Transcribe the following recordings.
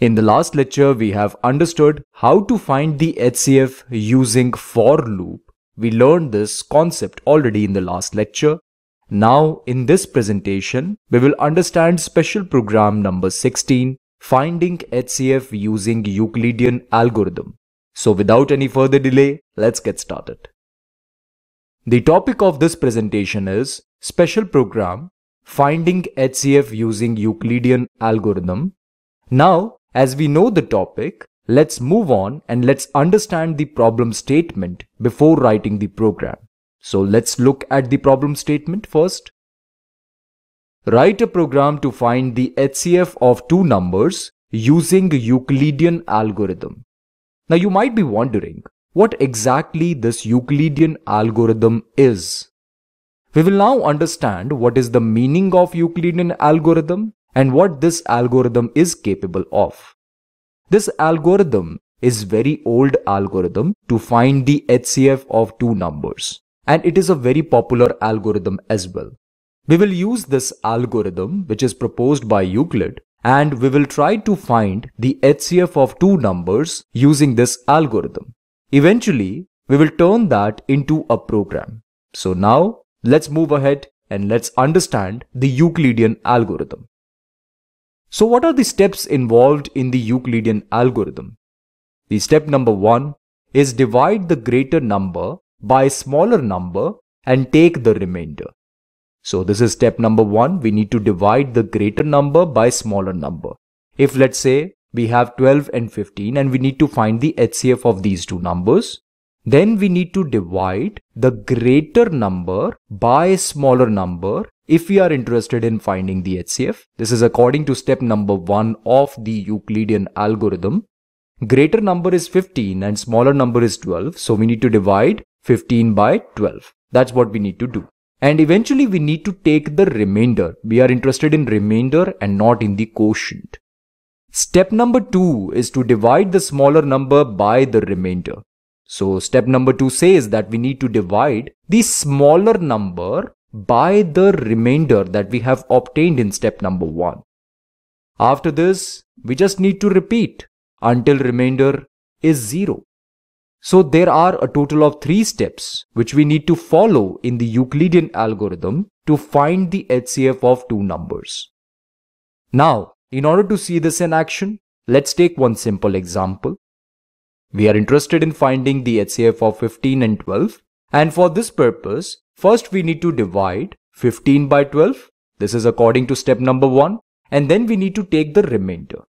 In the last lecture, we have understood how to find the HCF using for loop. We learned this concept already in the last lecture. Now, in this presentation, we will understand special program number 16, finding HCF using Euclidean algorithm. So without any further delay, let's get started. The topic of this presentation is special program finding HCF using Euclidean algorithm. Now, as we know the topic, let's move on and let's understand the problem statement before writing the program. So let's look at the problem statement first. Write a program to find the HCF of two numbers using Euclidean algorithm. Now you might be wondering what exactly this Euclidean algorithm is. We will now understand what is the meaning of Euclidean algorithm and what this algorithm is capable of. This algorithm is very old algorithm to find the HCF of two numbers and it is a very popular algorithm as well. We will use this algorithm which is proposed by Euclid and we will try to find the HCF of two numbers using this algorithm. Eventually, we will turn that into a program. So now let's move ahead and let's understand the Euclidean algorithm. So what are the steps involved in the Euclidean algorithm? The step number one is divide the greater number by smaller number and take the remainder. So this is step number one. We need to divide the greater number by smaller number. If let's say we have 12 and 15 and we need to find the HCF of these two numbers, then we need to divide the greater number by smaller number if we are interested in finding the HCF, this is according to step number 1 of the Euclidean algorithm. Greater number is 15 and smaller number is 12. So we need to divide 15 by 12. That's what we need to do. And eventually we need to take the remainder. We are interested in remainder and not in the quotient. Step number 2 is to divide the smaller number by the remainder. So step number 2 says that we need to divide the smaller number by the remainder that we have obtained in step number 1. After this, we just need to repeat until remainder is 0. So there are a total of 3 steps which we need to follow in the Euclidean algorithm to find the HCF of two numbers. Now, in order to see this in action, let's take one simple example. We are interested in finding the HCF of 15 and 12 and for this purpose, First, we need to divide 15 by 12. This is according to step number 1. And then we need to take the remainder.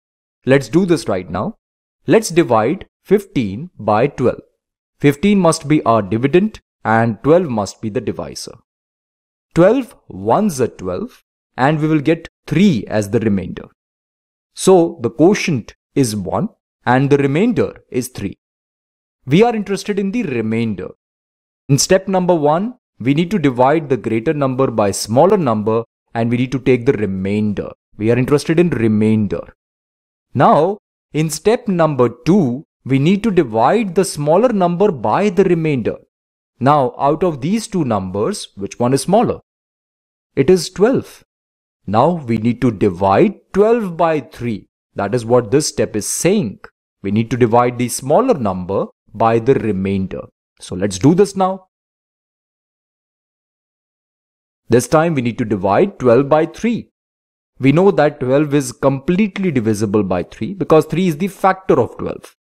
Let's do this right now. Let's divide 15 by 12. 15 must be our dividend and 12 must be the divisor. 12 ones are 12 and we will get 3 as the remainder. So the quotient is 1 and the remainder is 3. We are interested in the remainder. In step number 1, we need to divide the greater number by smaller number and we need to take the remainder. We are interested in remainder. Now, in step number 2, we need to divide the smaller number by the remainder. Now, out of these two numbers, which one is smaller? It is 12. Now, we need to divide 12 by 3. That is what this step is saying. We need to divide the smaller number by the remainder. So let's do this now. This time we need to divide 12 by 3. We know that 12 is completely divisible by 3 because 3 is the factor of 12.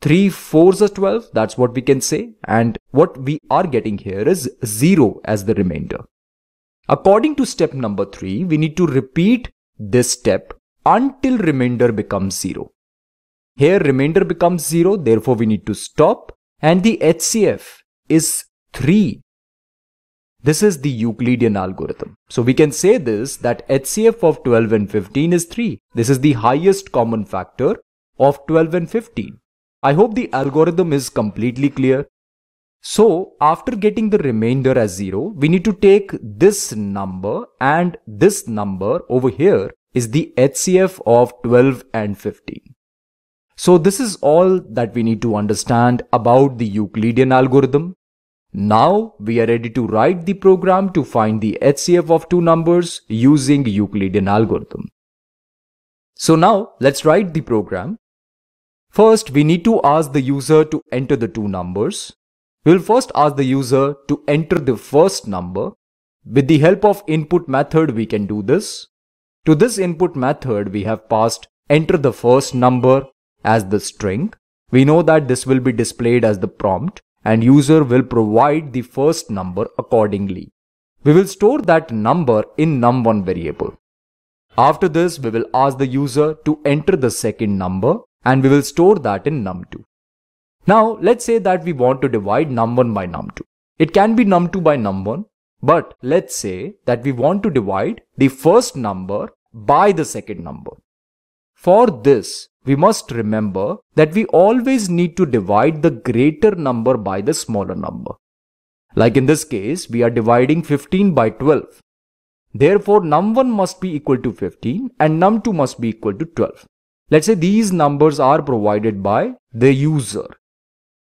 3 4s are 12, that's what we can say. And what we are getting here is 0 as the remainder. According to step number 3, we need to repeat this step until remainder becomes 0. Here remainder becomes 0, therefore we need to stop. And the HCF is 3 this is the Euclidean algorithm. So we can say this that HCF of 12 and 15 is 3. This is the highest common factor of 12 and 15. I hope the algorithm is completely clear. So after getting the remainder as 0, we need to take this number and this number over here is the HCF of 12 and 15. So this is all that we need to understand about the Euclidean algorithm. Now we are ready to write the program to find the HCF of two numbers using Euclidean algorithm. So now let's write the program. First, we need to ask the user to enter the two numbers. We'll first ask the user to enter the first number. With the help of input method, we can do this. To this input method, we have passed enter the first number as the string. We know that this will be displayed as the prompt and user will provide the first number accordingly. We will store that number in num1 variable. After this, we will ask the user to enter the second number and we will store that in num2. Now, let's say that we want to divide num1 by num2. It can be num2 by num1, but let's say that we want to divide the first number by the second number. For this, we must remember that we always need to divide the greater number by the smaller number. Like in this case, we are dividing 15 by 12. Therefore, num1 must be equal to 15 and num2 must be equal to 12. Let's say these numbers are provided by the user.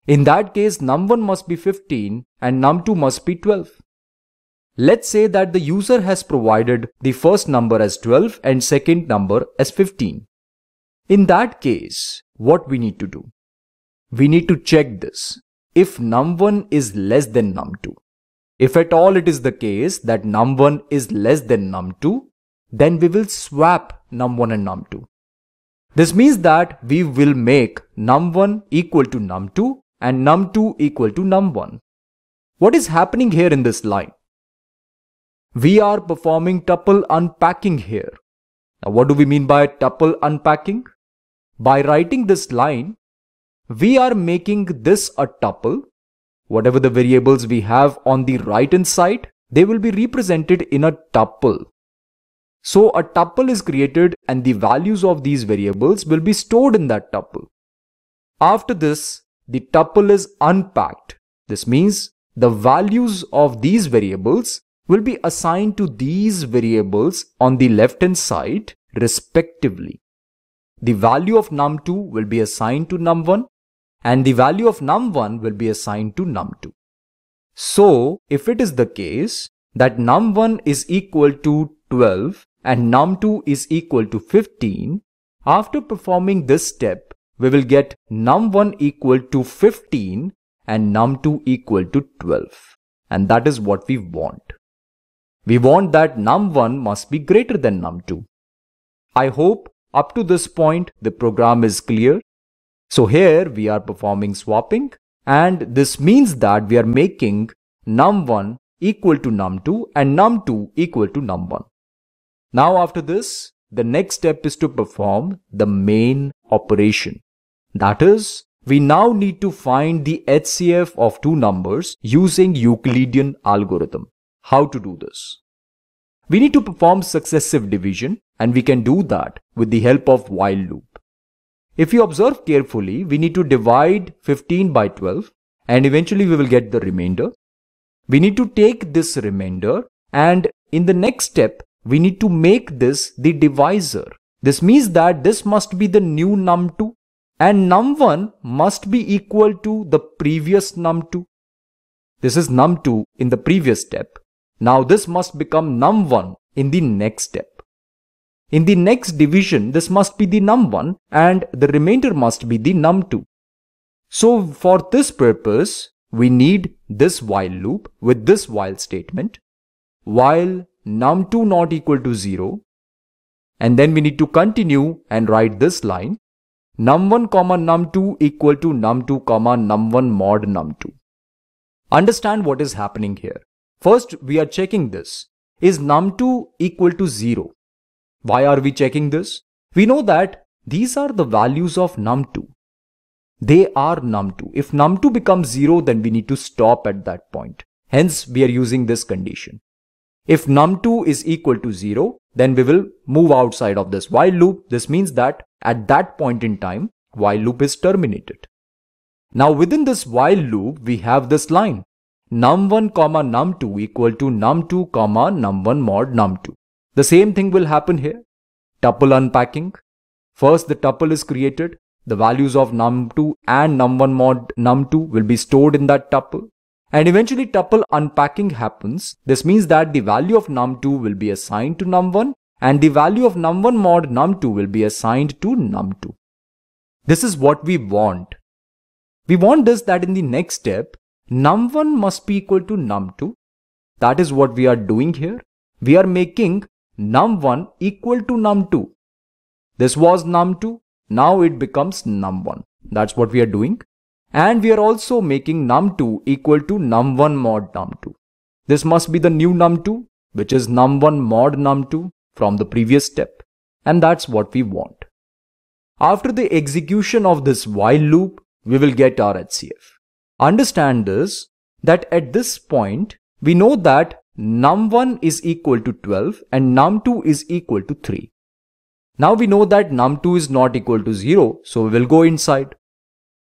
In that case, num1 must be 15 and num2 must be 12. Let's say that the user has provided the first number as 12 and second number as 15. In that case, what we need to do? We need to check this if num1 is less than num2. If at all it is the case that num1 is less than num2, then we will swap num1 and num2. This means that we will make num1 equal to num2 and num2 equal to num1. What is happening here in this line? We are performing tuple unpacking here. Now what do we mean by tuple unpacking? By writing this line, we are making this a tuple Whatever the variables we have on the right hand side, they will be represented in a tuple. So a tuple is created and the values of these variables will be stored in that tuple. After this, the tuple is unpacked. This means the values of these variables will be assigned to these variables on the left hand side respectively. The value of num2 will be assigned to num1 and the value of num1 will be assigned to num2. So, if it is the case that num1 is equal to 12 and num2 is equal to 15, after performing this step, we will get num1 equal to 15 and num2 equal to 12. And that is what we want. We want that num1 must be greater than num2. I hope up to this point the program is clear so here we are performing swapping and this means that we are making num1 equal to num2 and num2 equal to num1. Now after this, the next step is to perform the main operation. That is, we now need to find the HCF of two numbers using Euclidean algorithm. How to do this? We need to perform successive division and we can do that with the help of while loop. If you observe carefully, we need to divide 15 by 12 and eventually we will get the remainder. We need to take this remainder and in the next step, we need to make this the divisor. This means that this must be the new num2 and num1 must be equal to the previous num2. This is num2 in the previous step. Now this must become num1 in the next step. In the next division, this must be the num1 and the remainder must be the num2. So for this purpose, we need this while loop with this while statement, while num2 not equal to 0. And then we need to continue and write this line, num1 comma num2 equal to num2 comma num1 mod num2. Understand what is happening here. First, we are checking this. Is num2 equal to 0? Why are we checking this? We know that these are the values of num2. They are num2. If num2 becomes 0, then we need to stop at that point. Hence, we are using this condition. If num2 is equal to 0, then we will move outside of this while loop. This means that at that point in time, while loop is terminated. Now within this while loop, we have this line num1 comma num2 equal to num2 comma num1 mod num2. The same thing will happen here. Tuple unpacking. First the tuple is created. The values of num2 and num1 mod num2 will be stored in that tuple. And eventually tuple unpacking happens. This means that the value of num2 will be assigned to num1 and the value of num1 mod num2 will be assigned to num2. This is what we want. We want this that in the next step, num1 must be equal to num2. That is what we are doing here. We are making num1 equal to num2. This was num2. Now it becomes num1. That's what we are doing. And we are also making num2 equal to num1 mod num2. This must be the new num2, which is num1 mod num2 from the previous step. And that's what we want. After the execution of this while loop, we will get our HCF. Understand this, that at this point, we know that num1 is equal to 12 and num2 is equal to 3. Now we know that num2 is not equal to 0, so we will go inside.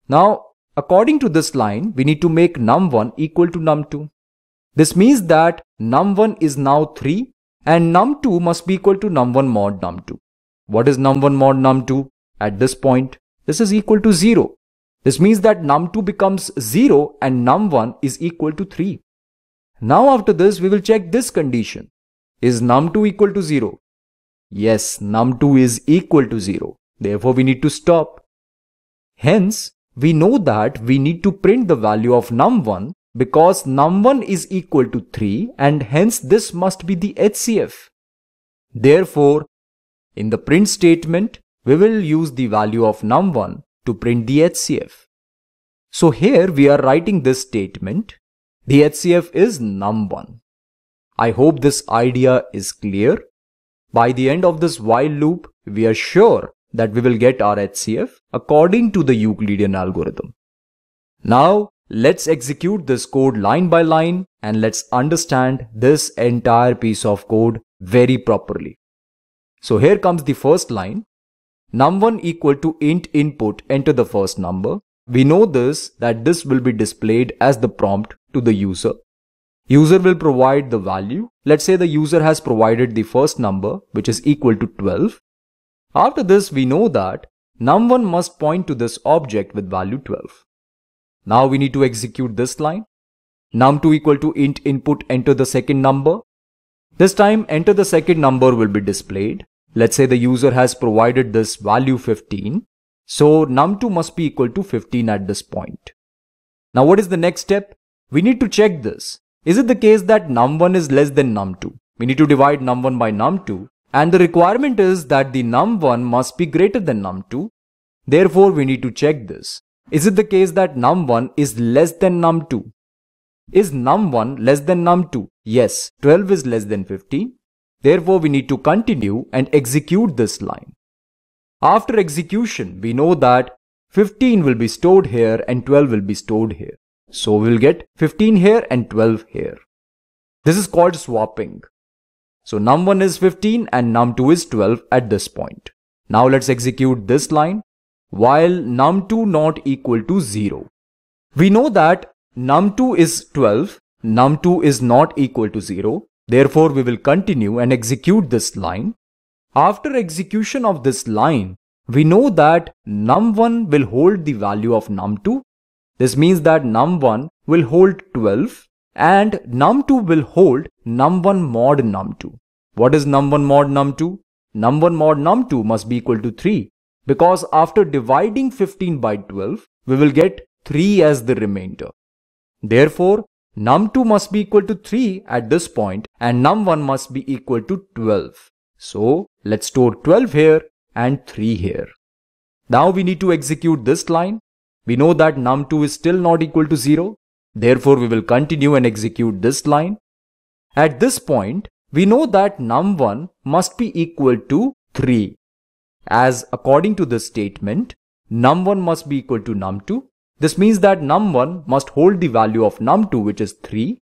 Now, according to this line, we need to make num1 equal to num2. This means that num1 is now 3 and num2 must be equal to num1 mod num2. What is num1 mod num2? At this point, this is equal to 0. This means that num2 becomes 0 and num1 is equal to 3. Now after this, we will check this condition. Is num2 equal to 0? Yes, num2 is equal to 0. Therefore, we need to stop. Hence, we know that we need to print the value of num1 because num1 is equal to 3 and hence this must be the HCF. Therefore, in the print statement, we will use the value of num1 to print the HCF. So here we are writing this statement. The HCF is num1. I hope this idea is clear. By the end of this while loop, we are sure that we will get our HCF according to the Euclidean algorithm. Now, let's execute this code line by line and let's understand this entire piece of code very properly. So here comes the first line. Num1 equal to int input enter the first number. We know this that this will be displayed as the prompt to the user. User will provide the value. Let's say the user has provided the first number, which is equal to 12. After this, we know that num1 must point to this object with value 12. Now we need to execute this line. num2 equal to int input enter the second number. This time enter the second number will be displayed. Let's say the user has provided this value 15. So num2 must be equal to 15 at this point. Now what is the next step? We need to check this. Is it the case that num1 is less than num2? We need to divide num1 by num2 and the requirement is that the num1 must be greater than num2. Therefore, we need to check this. Is it the case that num1 is less than num2? Is num1 less than num2? Yes, 12 is less than 15. Therefore, we need to continue and execute this line. After execution, we know that 15 will be stored here and 12 will be stored here. So we'll get 15 here and 12 here. This is called swapping. So num1 is 15 and num2 is 12 at this point. Now let's execute this line while num2 not equal to 0. We know that num2 is 12, num2 is not equal to 0. Therefore, we will continue and execute this line. After execution of this line, we know that num1 will hold the value of num2 this means that num1 will hold 12 and num2 will hold num1 mod num2. What is num1 mod num2? Num1 mod num2 must be equal to 3 because after dividing 15 by 12, we will get 3 as the remainder. Therefore, num2 must be equal to 3 at this point and num1 must be equal to 12. So, let's store 12 here and 3 here. Now we need to execute this line we know that num2 is still not equal to 0. Therefore, we will continue and execute this line. At this point, we know that num1 must be equal to 3. As according to this statement, num1 must be equal to num2. This means that num1 must hold the value of num2 which is 3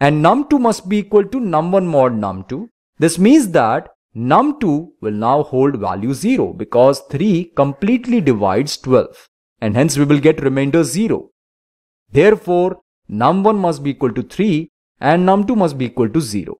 and num2 must be equal to num1 mod num2. This means that num2 will now hold value 0 because 3 completely divides 12 and hence we will get remainder 0. Therefore, num1 must be equal to 3 and num2 must be equal to 0.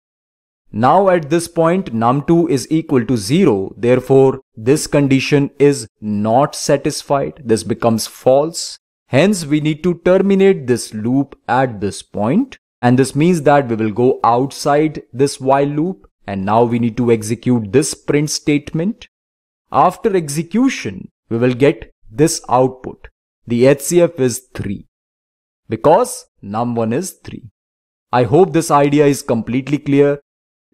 Now at this point num2 is equal to 0 therefore this condition is not satisfied this becomes false hence we need to terminate this loop at this point and this means that we will go outside this while loop and now we need to execute this print statement. After execution, we will get this output. The HCF is 3 because num1 is 3. I hope this idea is completely clear.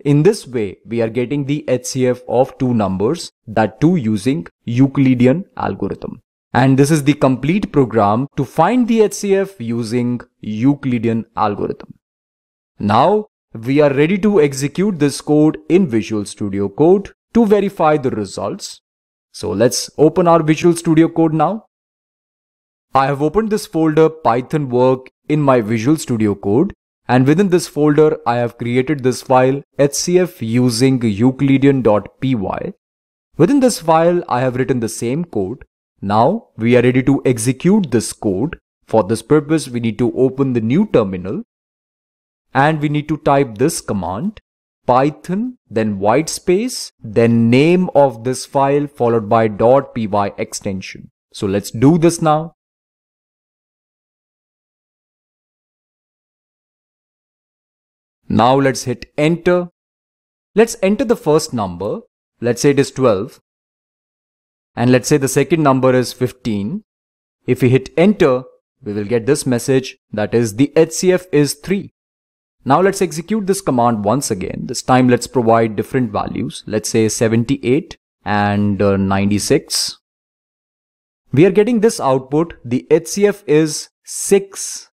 In this way, we are getting the HCF of two numbers, that too using Euclidean algorithm. And this is the complete program to find the HCF using Euclidean algorithm. Now, we are ready to execute this code in Visual Studio Code to verify the results. So let's open our Visual Studio Code now. I have opened this folder Python work in my Visual Studio Code and within this folder I have created this file HCF using euclidean.py. Within this file I have written the same code. Now we are ready to execute this code. For this purpose we need to open the new terminal and we need to type this command python then white space then name of this file followed by .py extension. So let's do this now. Now let's hit enter. Let's enter the first number. Let's say it is 12. And let's say the second number is 15. If we hit enter, we will get this message that is the HCF is 3. Now let's execute this command once again. This time let's provide different values. Let's say 78 and uh, 96. We are getting this output. The HCF is 6.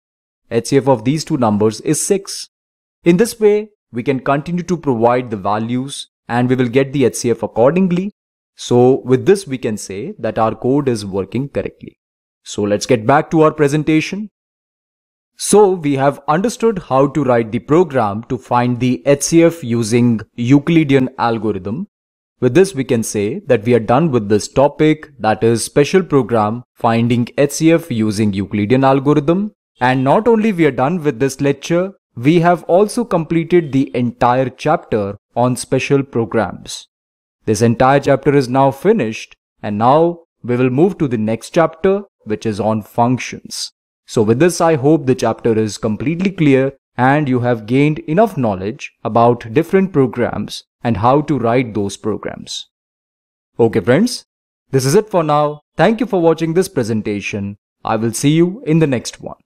HCF of these two numbers is 6. In this way, we can continue to provide the values and we will get the HCF accordingly. So with this, we can say that our code is working correctly. So let's get back to our presentation. So we have understood how to write the program to find the HCF using Euclidean algorithm. With this, we can say that we are done with this topic that is special program finding HCF using Euclidean algorithm. And not only we are done with this lecture, we have also completed the entire chapter on special programs. This entire chapter is now finished and now we will move to the next chapter which is on functions. So with this I hope the chapter is completely clear and you have gained enough knowledge about different programs and how to write those programs. Okay friends, this is it for now. Thank you for watching this presentation. I will see you in the next one.